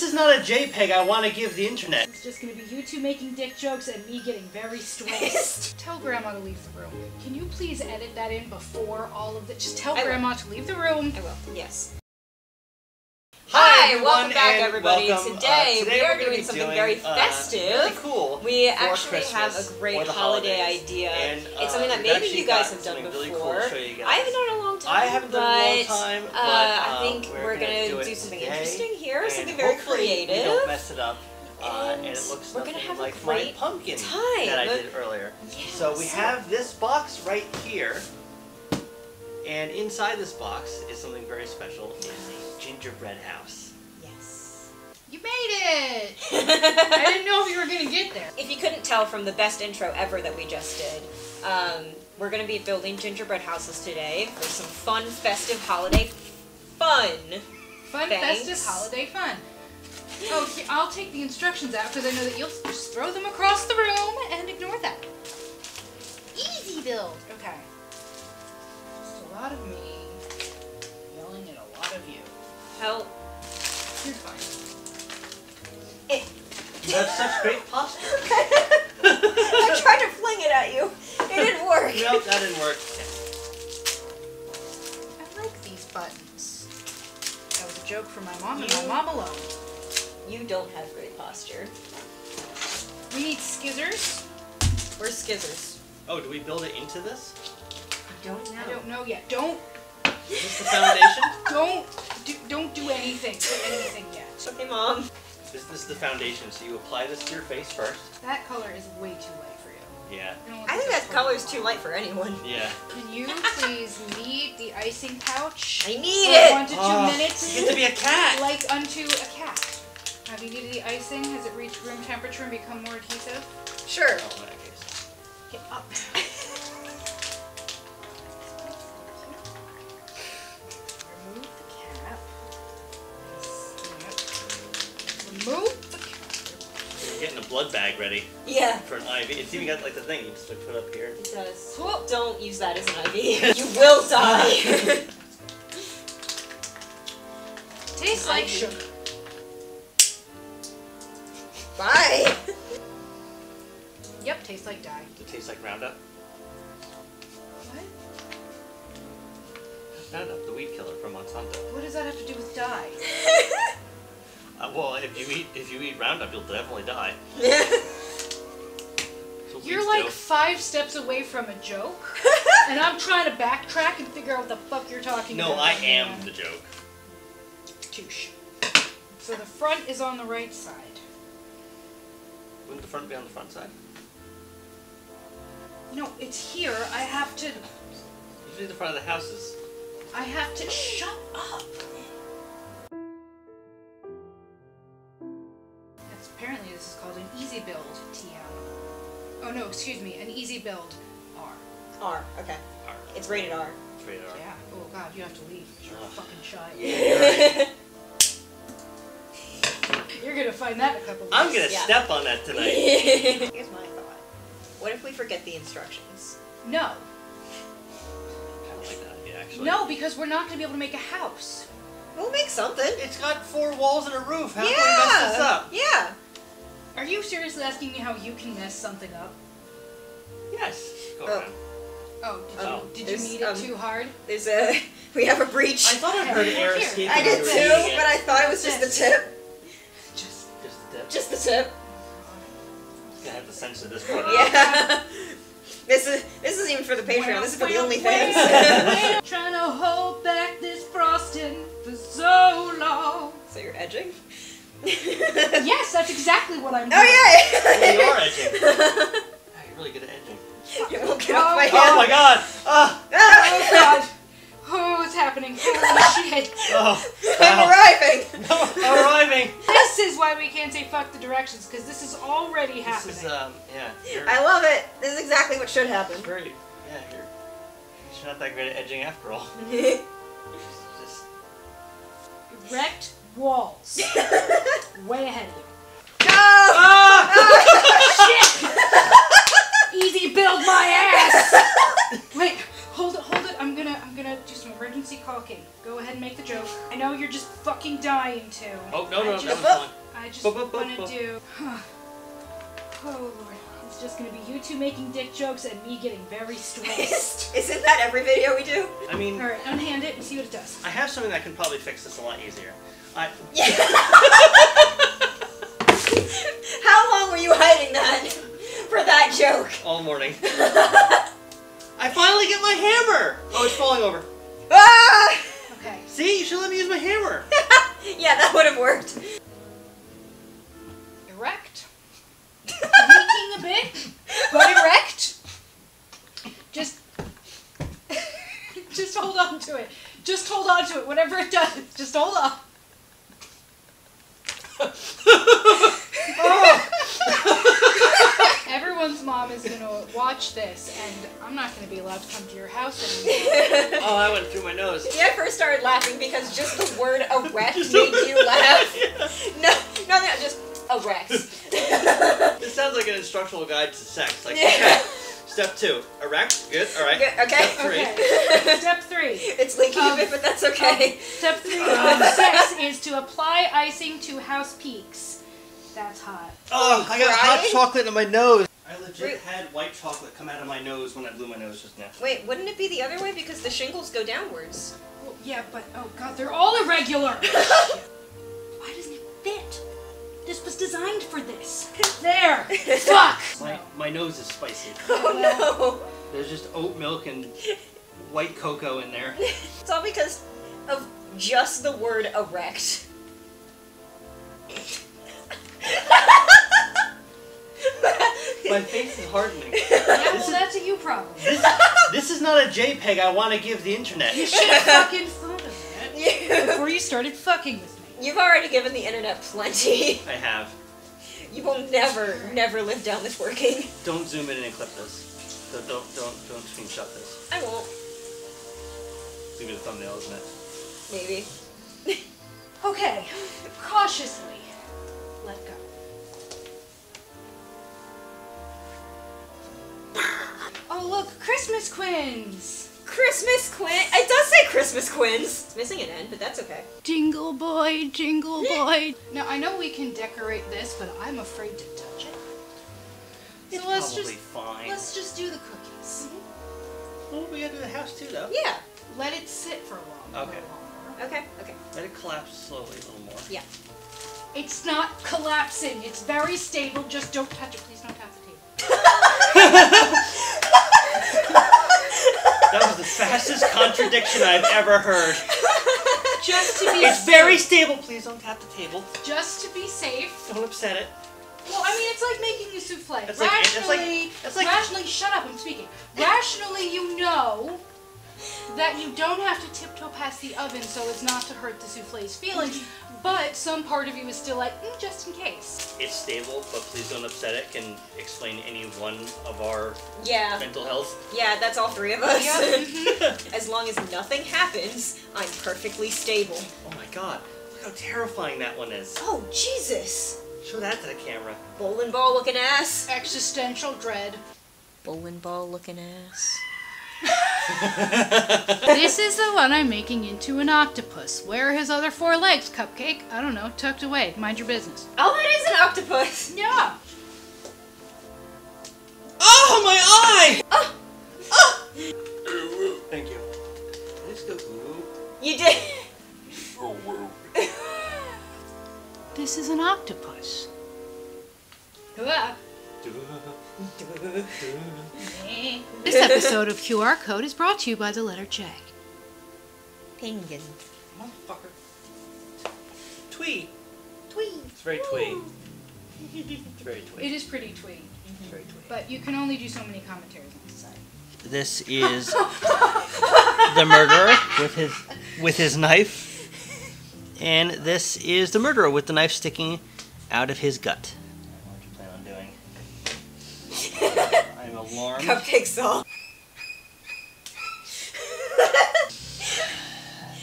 this is not a JPEG I want to give the internet. It's just gonna be you two making dick jokes and me getting very stressed. tell Grandma to leave the room. Can you please edit that in before all of the? Just tell I will. Grandma to leave the room. I will. Yes. Hi, welcome back, everybody. welcome. Today, Uh, we are we're gonna doing something doing, very uh, festive. really cool. We for actually have a great holiday holidays. idea. And, uh, it's something that maybe you guys have done something really before. cool to show you guys. I haven't done a long time. I haven't done it in a long but, time, but uh, I um, think we're we're gonna gonna do do something today, interesting here, and something very creative. We don't mess it up. Uh, and, And it looks we're gonna nothing have a like great my pumpkin time. that I did earlier. So we Yes. have this box right here, and inside this box is something very special. It's a gingerbread house. Yes. You made it. I didn't know if you were gonna get there. If you couldn't tell from the best intro ever that we just did, um, we're going to be building gingerbread houses today for some fun, festive holiday fun. Fun, Thanks. festive, holiday fun. Oh, here, I'll take the instructions out because I know that you'll just throw them across the room and ignore that. Easy build. Okay. Just a lot of me yelling at a lot of you. Help. You're fine. You have such great posture. I tried to fling it at you. It didn't work. nope, that didn't work. I like these buttons. That was a joke for my mom and You- my mom alone. You don't have great posture. We need skizzers. Where's Skizzers? Oh, do we build it into this? I don't know. I don't know yet. Don't, Is this the foundation? don't, do, don't do anything. Do anything yet. Okay, Mom. This, this is the foundation, so you apply this to your face first. That color is way too light for you. Yeah. I, don't want I think that color. is too light for anyone. Yeah. Can you please leave the icing pouch I need for one to two Oh, minutes? You get to be a cat! like unto a cat. Have you needed the icing? Has it reached room temperature and become more adhesive? Sure. Oh, in that. Get up. blood bag ready Yeah. for an IV. It's even got like the thing you just like, put up here. It does. Whoop. Don't use that as an IV. you will die. Tastes like IV. sugar. Bye. Yep, tastes like dye. Does it taste like Roundup? What? Roundup, the weed killer from Monsanto. What does that have to do with dye? Uh, well, if you eat if you eat Roundup, you'll definitely die. So You're like do. five steps away from a joke, and I'm trying to backtrack and figure out what the fuck you're talking No, about. No, I man. am the joke. Touche. So the front is on the right side. Wouldn't the front be on the front side? No, it's here. I have to. Usually the front of the house is. I have to. Shut up. Excuse me, an easy build. R. R. Okay. R. It's rated R. It's rated R. Yeah. Oh god, you have to leave. You're a Ugh. fucking child. Yeah. You're gonna find that in a couple weeks. I'm gonna Yeah. step on that tonight. Here's my thought. What if we forget the instructions? No. I don't like that idea, actually. No, because we're not gonna be able to make a house. We'll make something. It's got four walls and a roof. How can we mess this up? Yeah. Are you seriously asking me how you can mess something up? Yes. Go Oh. around. Oh, did Oh. you did you There's, need it um, too hard? There's a. We have a breach. I thought I heard air Here. escaping. I when did too, eating but I thought it was just the tip. Just Just the tip. Just the tip. Gonna have to censor this part. Yeah. This is this is even for the Patreon. This is for the Well, OnlyFans. well, well, Trying to hold back this frosting for so long. so you're edging. Yes, that's exactly what I'm doing. Oh yeah. Yeah, you are edging. you won't off my Oh, Oh my god! Ah! Oh god. Oh, it's happening. Holy shit. Oh! I'm arriving. No, I'm arriving! This is why we can't say fuck the directions, because this is already This happening. is, um, yeah. I love it. This is exactly what should happen. great. Yeah, you're, you're not that great at edging after all. Go! Just, Erect walls. Way ahead of you. ah! Shit! Easy build my ass! Wait, hold it, hold it. I'm gonna I'm gonna do some emergency caulking. Go ahead and make the joke. I know you're just fucking dying to. Oh no no I no! just, that was fine. I just bup. do. oh lord, it's just gonna be you two making dick jokes and me getting very stressed. Isn't that every video we do? I mean, All right, unhand it and see what it does. I have something that can probably fix this a lot easier. I Yeah. How long were you hiding that for that joke? all morning. I finally get my hammer. Oh, it's falling over. Ah! Okay. See, you should let me use my hammer. yeah, that would have worked. Erect. Leaking a bit, but erect. Just, just hold on to it. Just hold on to it. Whatever it does, just hold on. Everyone's mom is gonna watch this, and I'm not gonna be allowed to come to your house anymore. oh, I went through my nose. Yeah, I first started laughing because just the word erect made you laugh. Yeah. No, no, no, just erect. This sounds like an instructional guide to sex. Like, Yeah. okay, step two, erect. Good. All right. Good, okay. Step three. Okay. Step three. It's leaking Um, a bit, but that's okay. Step three of sex is to apply icing to house peaks. That's hot. Oh, I got hot chocolate in my nose. I legit Wait. had white chocolate come out of my nose when I blew my nose just now. Wait, wouldn't it be the other way because the shingles go downwards? Well, yeah, but oh god, they're all irregular. Why doesn't it fit? This was designed for this. There. Fuck. My my nose is spicy. Oh no. There's just oat milk and white cocoa in there. It's all because of just the word erect. My face is hardening. Yeah, well, that's a you problem. This, this is not a JPEG I want to give the internet. You should have fucking thought of that You, before you started fucking with me. you've already given the internet plenty. I have. You will never, never live down this working. Don't zoom in and clip this. Don't don't don't, don't screenshot this. I won't. It's gonna be the thumbnail, isn't it? Maybe. Okay, cautiously. Let go. Christmas quins. Christmas Quinn. It does say Christmas Quins. It's missing an N, but that's okay. Jingle boy, jingle boy. Now I know we can decorate this, but I'm afraid to touch it. It's So let's probably just fine. let's just do the cookies. Mm-hmm. Well, we gotta do the house too, though. Yeah. Let it sit for a while. Okay. Okay. Okay. Let it collapse slowly a little more. Yeah. It's not collapsing. It's very stable. Just don't touch it. Please don't touch the table. That was the fastest contradiction I've ever heard. Just to be It's very stable. Please don't tap the table. just to be safe. Don't upset it. Well, I mean, it's like making a souffle. It's like- it's like- rationally, it's like- rationally, shut up. I'm speaking. Rationally, you know that you don't have to tiptoe past the oven so as not to hurt the souffle's feelings. But some part of you is still like, mm, just in case. It's stable, but please don't upset it. Can explain any one of our Yeah. mental health. Yeah, that's all three of us. Yep. as long as nothing happens, I'm perfectly stable. Oh my god, look how terrifying that one is. Oh, Jesus. Show that to the camera. Bowling ball looking ass. Existential dread. Bowling ball looking ass. This is the one I'm making into an octopus. Where are his other four legs, Cupcake? I don't know, tucked away. Mind your business. Oh, that is an octopus. Yeah. Oh, my eye! Oh, oh. Thank you. Let's go. You did. This is an octopus. Ah. This episode of QR Codde is brought to you by the letter J. Penguin. Motherfucker. Twee. Twee. It's very twee. It's very twee. It is pretty twee, It's very twee. but you can only do so many commentaries on the side. This is the murderer with his with his knife, and this is the murderer with the knife sticking out of his gut. What do you plan on doing? I'm. Cupcake saw.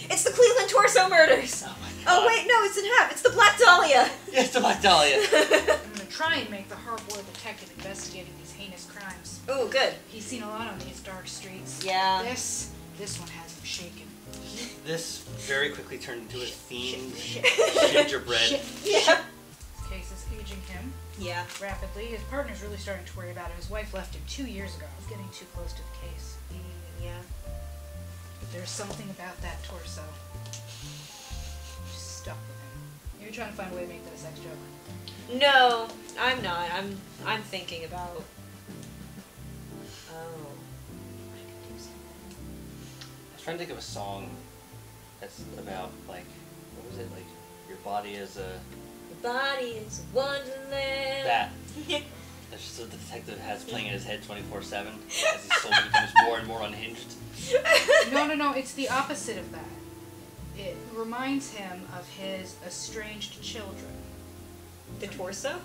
it's the Cleveland Torso Murders. Oh my Oh wait, no, it's in half. It's the Black Dahlia. Yes, the Black Dahlia. I'm gonna try and make the hardboiled detective investigating these heinous crimes. oh, good. He's seen a lot on these dark streets. Yeah. This This one has him shaking. This very quickly turned into a themed gingerbread. Shit. Yeah. Case is aging him Yeah. rapidly. His partner's really starting to worry about it. His wife left him two years ago. He's getting too close to the case. Mm, yeah. But there's something about that torso. Just stuck with him. You're trying to find a way to make that a sex joke. No, I'm not. I'm I'm thinking about. Oh. I could do something. I was trying to think of a song that's about like what was it like your body is a The body is a wonderland. that. That's just what the detective has playing in his head 24 7 as he slowly becomes more and more unhinged. No, no, no. It's the opposite of that. It reminds him of his estranged children. the torso.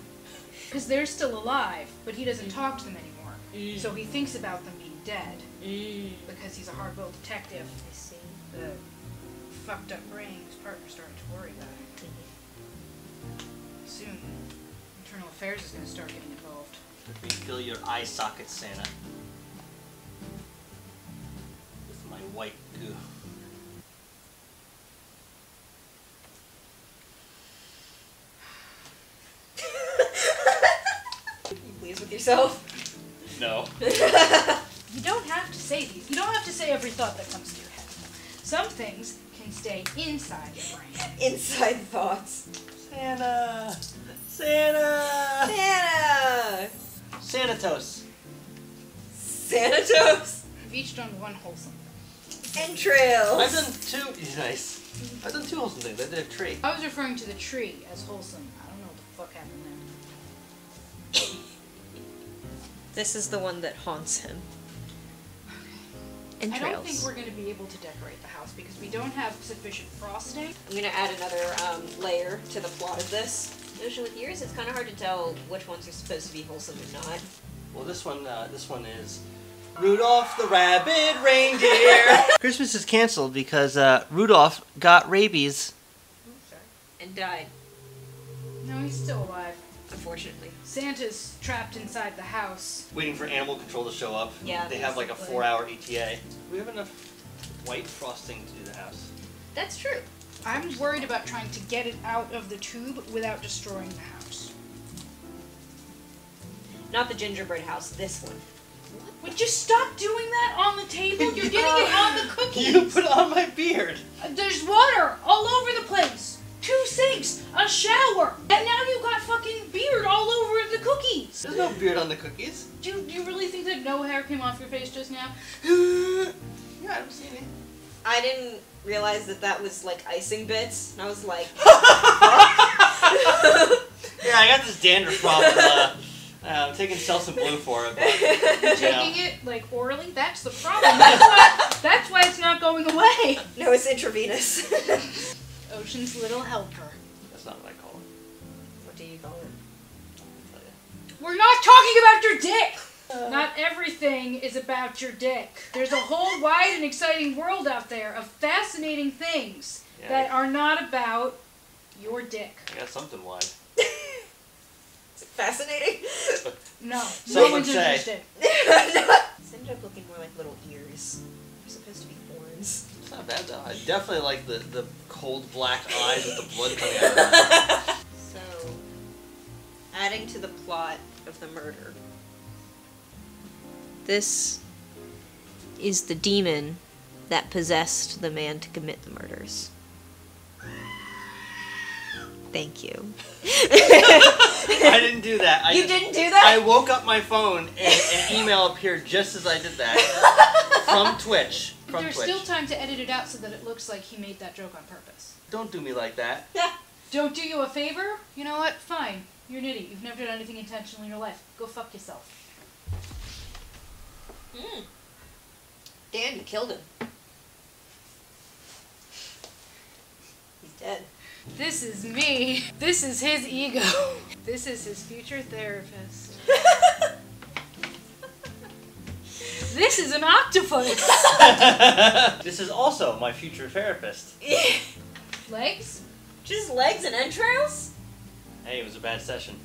Because they're still alive, but he doesn't talk to them anymore. Mm. So he thinks about them being dead Mm. because he's a hard-boiled detective. I see. The fucked up brain, his partner's starting to worry about him. Soon, internal affairs is going to start getting involved. Let me fill your eye socket, Santa. With my white goo. You pleased with yourself? No. You don't have to say these. You don't have to say every thought that comes to your head. Some things can stay inside your brain. Inside thoughts. Santa! Santa! Santa. Sanatos! Sanatos. You've each done one wholesome. Entrails. I've done two. He's nice. I've done two wholesome things. I did a tree. I was referring to the tree as wholesome. I don't know what the fuck happened there. This is the one that haunts him. I don't think we're going to be able to decorate the house because we don't have sufficient frosting. I'm gonna add another um, layer to the plot of this. Usually with yours, it's kind of hard to tell which ones are supposed to be wholesome and not. Well, this one, uh, this one is Rudolph the Rabbit Reindeer. Christmas is canceled because uh, Rudolph got rabies. Oh, And died, No, he's still alive. Unfortunately. Santa's trapped inside the house. Waiting for animal control to show up. Yeah, They have like a four-hour ETA. We have enough white frosting to do the house. That's true. I'm worried about trying to get it out of the tube without destroying the house. Not the gingerbread house, this one. Would you stop doing that on the table? You're getting it on the cookies. You put it on my beard. Uh, There's water all over the place. Two sinks, a shower, and now you got fucking beard all over the cookies. There's no beard on the cookies. Do you, do you really think that no hair came off your face just now? yeah, I don't see any. I didn't realize that that was like icing bits, and I was like, Yeah, I got this dandruff problem. Uh, uh, I'm taking Selsun Blue for it. But, You're Yeah. taking it like orally? That's the problem. That's why, that's why it's not going away. no, it's intravenous. Ocean's little helper. that's not what I call it. what do you call it? I'll tell you. We're not talking about your dick. Uh. Not everything is about your dick. There's a whole wide and exciting world out there of fascinating things Yeah, that are not about your dick. I got something wide. Is it fascinating? No, Some no would one's say. interested. This ended up looking more like little ears. Supposed to be horns. It's not bad though. I definitely like the, the cold black eyes with the blood coming out of them. So, adding to the plot of the murder. This is the demon that possessed the man to commit the murders. Thank you. I didn't do that. I you didn't do that? I woke up my phone and an email appeared just as I did that from Twitch. From there's Twitch. still time to edit it out so that it looks like he made that joke on purpose. Don't do me like that. Don't do you a favor? You know what? Fine. You're an idiot. You've never done anything intentional in your life. Go fuck yourself. Mm. Dan, you killed him. He's dead. This is me. This is his ego. This is his future therapist. This is an octopus. this is also my future therapist. Legs? Just legs and entrails? Hey, it was a bad session.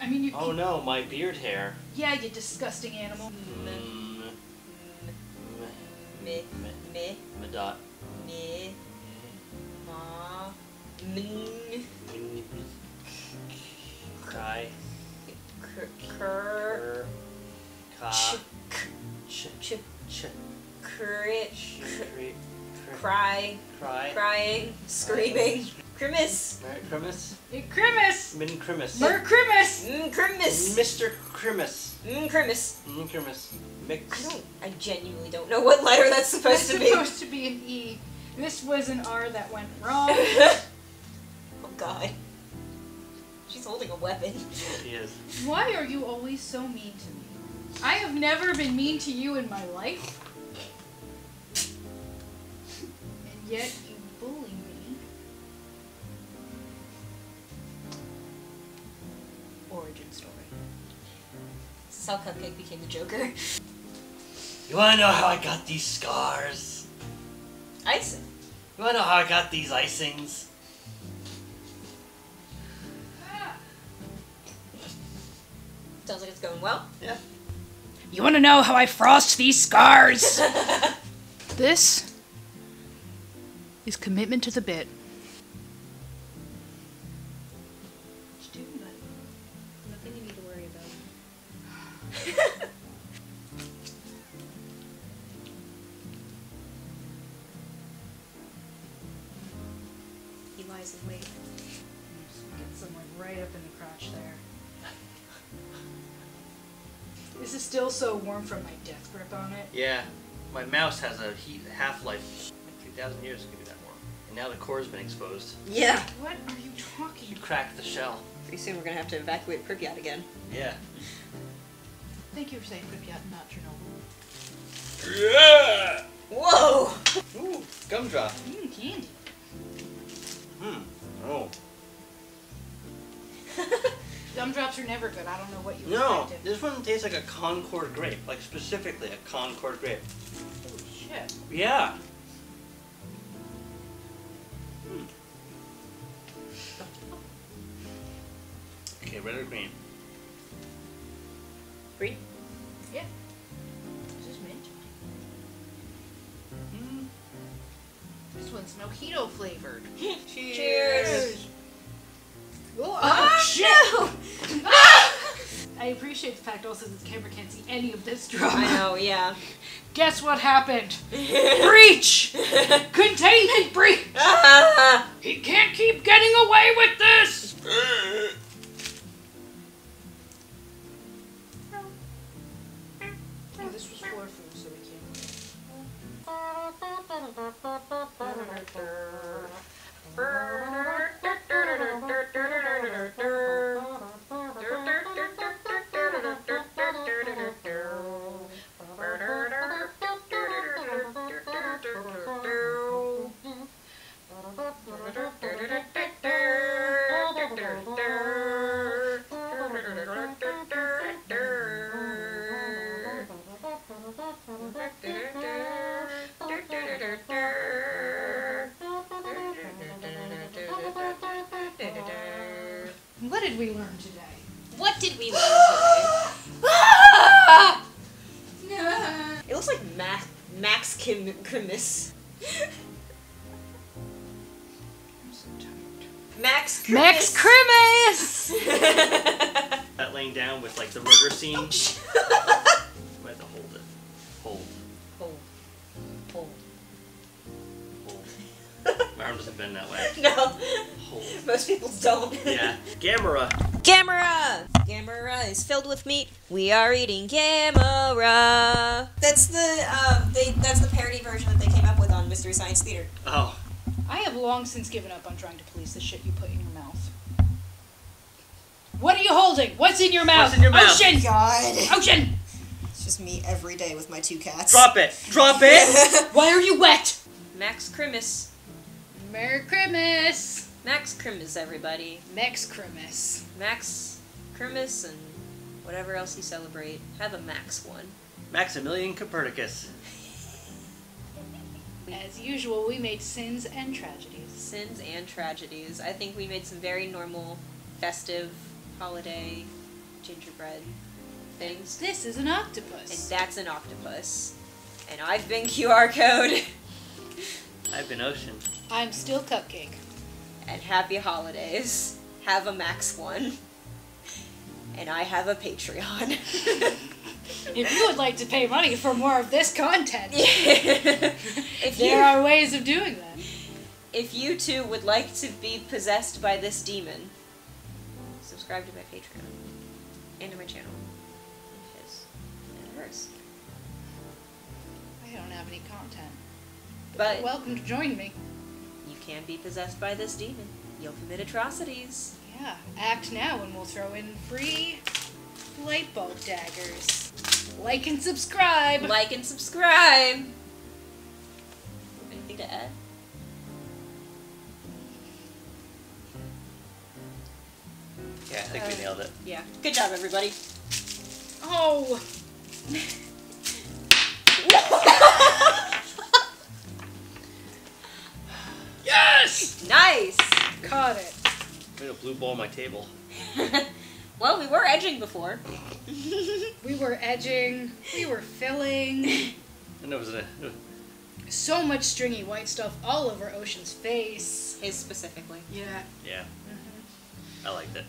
I mean, you. Oh no, my beard hair. Yeah, you disgusting animal. Mm, Mi. Mi. Mi. Medot. Mi. Min. Kai. Cur. Ka. Ch. Ch. Ch. Crit. Cry. Cry. Crying. Screaming. Crimis. Merry Crimus. Crimus! Min Crimus. Mer Crimus! Mm, Crimis. Mr. Crimus. Mm, Crimis. Mm, Crimus. I Mix. don't. I genuinely don't know what letter that's supposed It's to be. It's supposed to be an E. This was an R that went wrong. Oh God. She's holding a weapon. He is. Why are you always so mean to me? I have never been mean to you in my life. And yet you bully me. Origin story. This is how Cupcake became the Joker. You wanna know how I got these scars? Icing. You wanna know how I got these icings? Sounds like it's going well. Yeah. You want to know how I frost these scars? this is commitment to the bit. Nothing you need to worry about. he lies in wait. Get someone right up in the crotch there. This is still so warm from my death grip on it. Yeah. My mouse has a heat half life. 2,000 years it could be that warm. And now the core's been exposed. Yeah. What are you talking You about? cracked the shell. Pretty soon we're gonna have to evacuate Pripyat again. Yeah. Thank you for saying Pripyat, not Chernobyl. Yeah! Whoa! Ooh, gumdrop. Mmm, candy. Gumdrops are never good. I don't know what you No, expected. this one tastes like a Concord grape. Like specifically a Concord grape. Holy shit. Yeah. Hmm. Okay, red or? Green? Appreciate the fact also that the camera can't see any of this drama. I know, yeah. Guess what happened? Breach! Containment breach! Ah! He can't keep getting away with this! Yeah, this was floor food, so we can't. Did we learn today? What did we learn today? It looks like Max, Max Kim Crimis. I'm so tired. Max Crimis. Max Crimis! That laying down with like the murder scene. don't. Yeah. Gamera. Gamera! Gamera is filled with meat. We are eating Gamera. That's the um, they that's the parody version that they came up with on Mystery Science Theater. Oh. I have long since given up on trying to police the shit you put in your mouth. What are you holding? What's in your mouth? What's in your mouth? Ocean! God. Ocean! It's just me every day with my two cats. Drop it. Drop it. Why are you wet? Max Crimis. Merry Christmas! Max Crimis, everybody. Max Christmas. Max Crimis and whatever else you celebrate. Have a Max one. Maximilian Copernicus. As usual, we made sins and tragedies. Sins and tragedies. I think we made some very normal, festive, holiday, gingerbread things. This is an And octopus. that's an octopus. And I've been QR Codde. I've been Ocean. I'm still Cupcake. And happy holidays. Have a Max one. And I have a Patreon. If you would like to pay money for more of this content, you there are ways of doing that. if you too would like to be possessed by this demon, subscribe to my Patreon and to my channel, his and hers. I don't have any content. But You're welcome to join me. You can be possessed by this demon. You'll commit atrocities. Yeah, act now and we'll throw in free light bulb daggers. Like and subscribe. Like and subscribe. Anything to add? Yeah, I think we uh, nailed it. Yeah. Good job, everybody. Oh, Nice. caught it. I Made a blue ball on my table. well, we were edging before. We were edging. We were filling. And it was a. So much stringy white stuff all over Ocean's face. His specifically. Yeah. Yeah. Mm-hmm. I liked it.